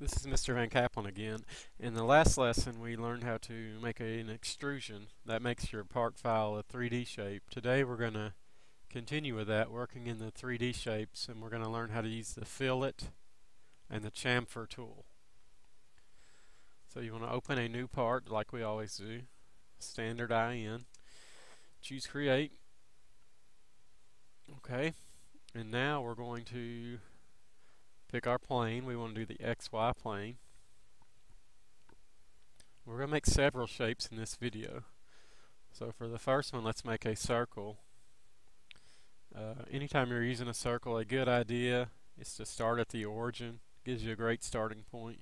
This is Mr. VanCappellen again. In the last lesson we learned how to make a, an extrusion that makes your part file a 3D shape. Today we're going to continue with that working in the 3D shapes and we're going to learn how to use the fillet and the chamfer tool. So you want to open a new part like we always do. Standard IN. Choose create. Okay. And now we're going to pick our plane. We want to do the XY plane. We're going to make several shapes in this video. So for the first one, let's make a circle. Uh, anytime you're using a circle, a good idea is to start at the origin. Gives you a great starting point.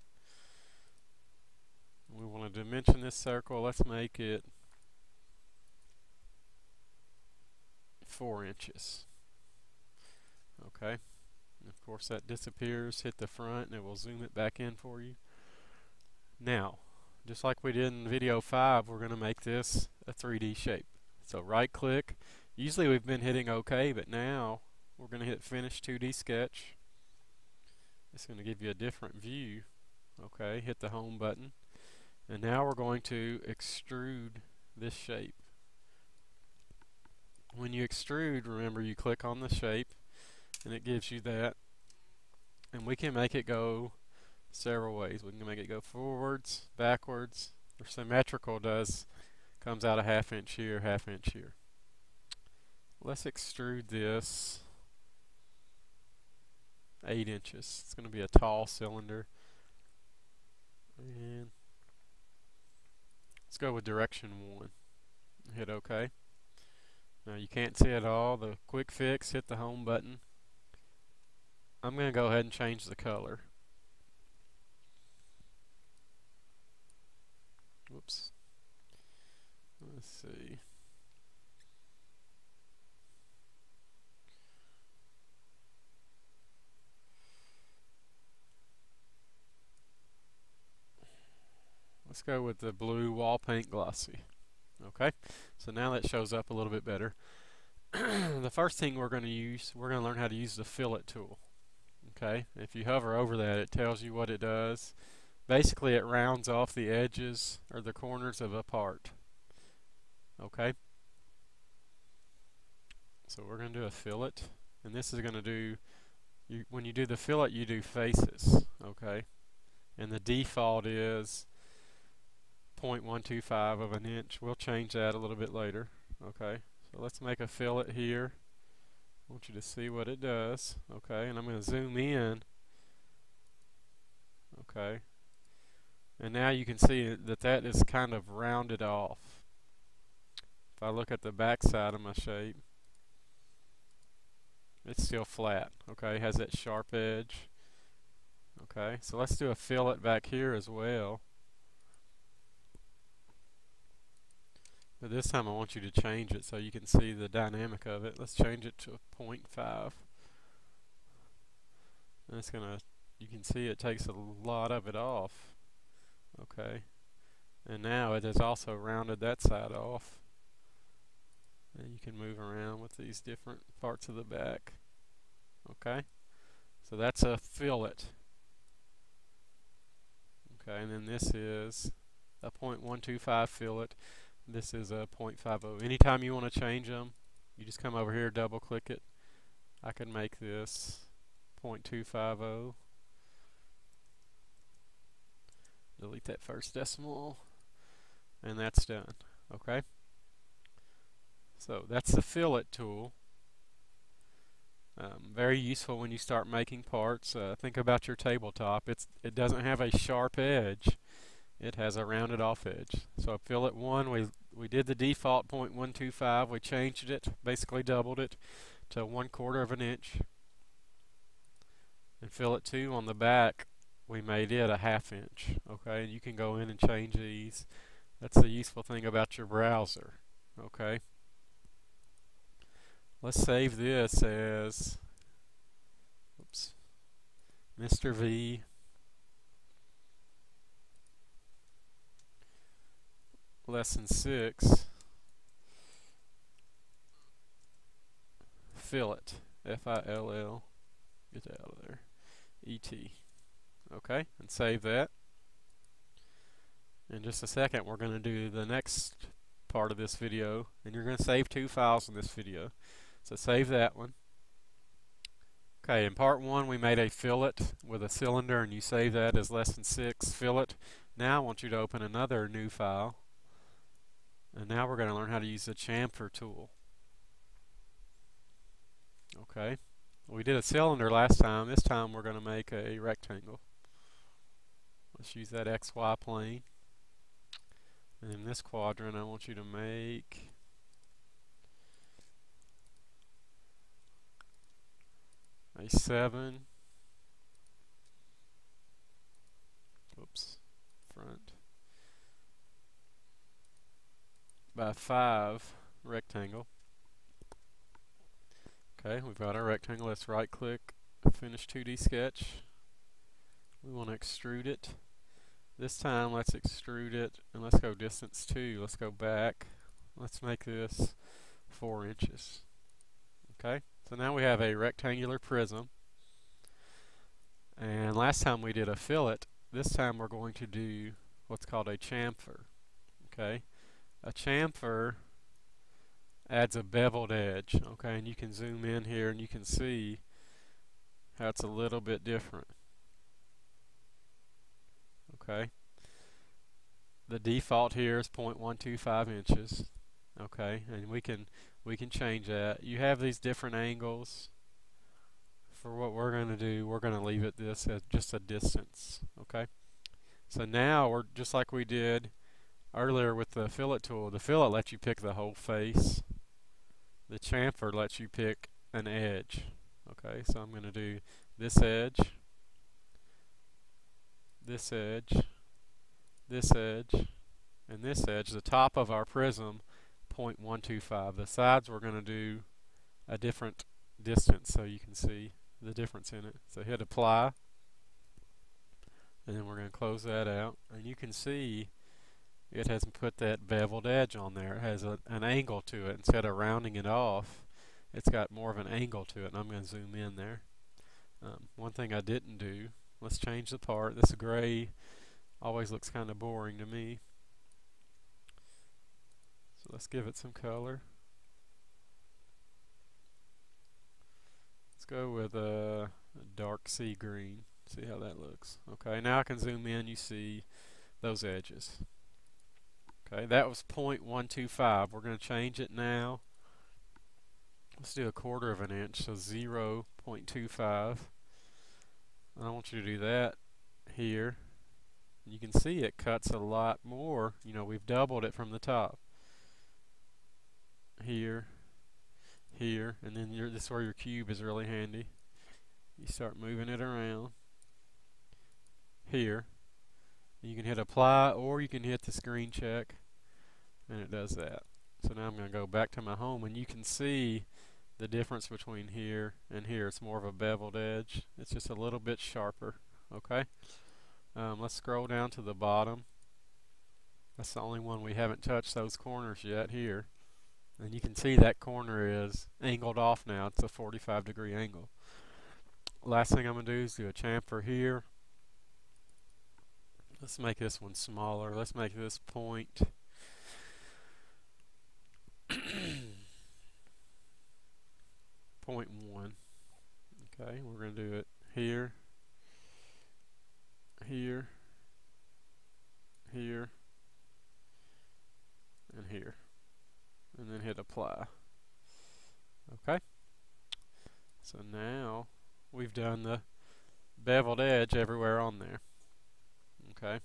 We want to dimension this circle. Let's make it 4 inches. Okay. Of course that disappears, hit the front and it will zoom it back in for you. Now, just like we did in video 5, we're going to make this a 3D shape. So right click. Usually we've been hitting OK, but now we're going to hit Finish 2D Sketch. It's going to give you a different view. Okay, hit the Home button. And now we're going to extrude this shape. When you extrude, remember you click on the shape and it gives you that. And we can make it go several ways. We can make it go forwards backwards or symmetrical does comes out a half inch here half inch here. Let's extrude this 8 inches. It's going to be a tall cylinder. And let's go with direction 1 hit OK now you can't see it all. The quick fix hit the home button I'm going to go ahead and change the color. Whoops. Let's see. Let's go with the blue wall paint glossy. Okay, so now that shows up a little bit better. the first thing we're going to use, we're going to learn how to use the fillet tool. Okay, if you hover over that, it tells you what it does. Basically, it rounds off the edges or the corners of a part. Okay, so we're going to do a fillet, and this is going to do. You, when you do the fillet, you do faces. Okay, and the default is 0.125 of an inch. We'll change that a little bit later. Okay, so let's make a fillet here. I want you to see what it does. Okay, and I'm going to zoom in. Okay. And now you can see that that is kind of rounded off. If I look at the back side of my shape, it's still flat. Okay, it has that sharp edge. Okay, so let's do a fillet back here as well. But this time I want you to change it so you can see the dynamic of it. Let's change it to 0.5. And it's gonna, you can see it takes a lot of it off. Okay. And now it has also rounded that side off. And you can move around with these different parts of the back. Okay. So that's a fillet. Okay, and then this is a 0.125 fillet. This is a 0.50. Anytime you want to change them, you just come over here, double click it. I can make this 0.250. Delete that first decimal. And that's done. Okay? So that's the fillet tool. Um, very useful when you start making parts. Uh, think about your tabletop. It's it doesn't have a sharp edge it has a rounded off edge. So fillet 1, we, we did the default 0.125, we changed it, basically doubled it to 1 quarter of an inch. And fillet 2 on the back, we made it a half inch. Okay, and you can go in and change these. That's the useful thing about your browser. Okay. Let's save this as oops, Mr. V lesson 6 fillet F-I-L-L get out of there E-T Okay, and save that. In just a second, we're going to do the next part of this video, and you're going to save two files in this video. So save that one. Okay, in part one, we made a fillet with a cylinder, and you save that as lesson six fillet. Now I want you to open another new file, and now we're going to learn how to use the chamfer tool. Okay, we did a cylinder last time. This time we're going to make a rectangle. Let's use that XY plane. And in this quadrant, I want you to make a 7. Oops, front. By 5 rectangle. Okay, we've got our rectangle. Let's right click, finish 2D sketch. We want to extrude it. This time let's extrude it and let's go distance 2. Let's go back. Let's make this 4 inches. Okay, so now we have a rectangular prism. And last time we did a fillet. This time we're going to do what's called a chamfer. Okay, a chamfer adds a beveled edge. Okay, and you can zoom in here and you can see how it's a little bit different okay? The default here is 0.125 inches okay and we can we can change that. You have these different angles. For what we're going to do we're going to leave it this as just a distance okay? So now we're just like we did earlier with the fillet tool the fillet lets you pick the whole face the chamfer lets you pick an edge okay so I'm going to do this edge this edge, this edge, and this edge, the top of our prism, 0.125. The sides we're going to do a different distance so you can see the difference in it. So hit apply, and then we're going to close that out. And you can see it hasn't put that beveled edge on there. It has a, an angle to it. Instead of rounding it off, it's got more of an angle to it. And I'm going to zoom in there. Um, one thing I didn't do Let's change the part. This gray always looks kind of boring to me. So let's give it some color. Let's go with a, a dark sea green. See how that looks. Okay, now I can zoom in. You see those edges. Okay, that was 0.125. We're going to change it now. Let's do a quarter of an inch, so 0.25. I want you to do that here. You can see it cuts a lot more. You know, we've doubled it from the top. Here, here, and then this is where your cube is really handy. You start moving it around. Here. You can hit apply or you can hit the screen check and it does that. So now I'm going to go back to my home and you can see the difference between here and here. It's more of a beveled edge. It's just a little bit sharper. Okay. Um, let's scroll down to the bottom. That's the only one we haven't touched those corners yet here. And you can see that corner is angled off now. It's a 45 degree angle. Last thing I'm going to do is do a chamfer here. Let's make this one smaller. Let's make this point Point one. Okay, we're going to do it here, here, here, and here. And then hit apply. Okay. So now we've done the beveled edge everywhere on there. Okay.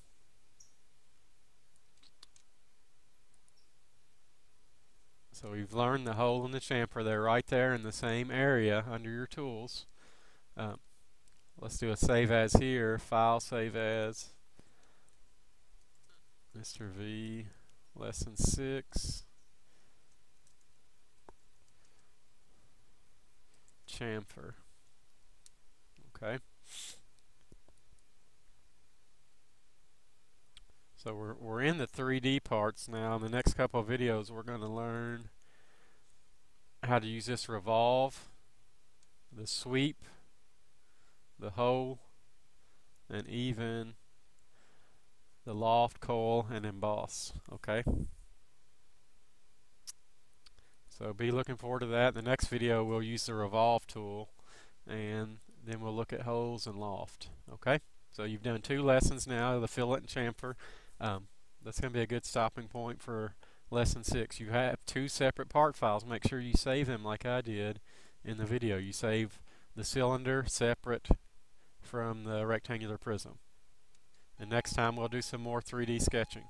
So we've learned the hole in the chamfer. They're right there in the same area under your tools. Um, let's do a save as here. File save as. Mr. V, lesson 6. Chamfer. Okay. So we're, we're in the 3D parts now. In the next couple of videos, we're going to learn how to use this revolve, the sweep, the hole, and even the loft, coil, and emboss. Okay. So be looking forward to that. In The next video we'll use the revolve tool and then we'll look at holes and loft. Okay. So you've done two lessons now, the fillet and chamfer. Um, that's going to be a good stopping point for lesson six. You have two separate part files. Make sure you save them like I did in the video. You save the cylinder separate from the rectangular prism. And next time we'll do some more 3D sketching.